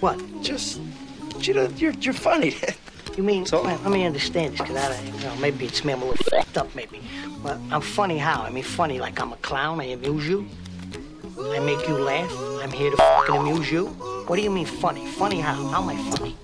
What? Just, you know, you're, you're funny. you mean, so? Well, let me understand this, because I, you know, maybe it's me, I'm a little fucked up, maybe. But I'm funny how? I mean, funny like I'm a clown, I amuse you? I make you laugh? I'm here to fucking amuse you? What do you mean funny? Funny how? How am I funny?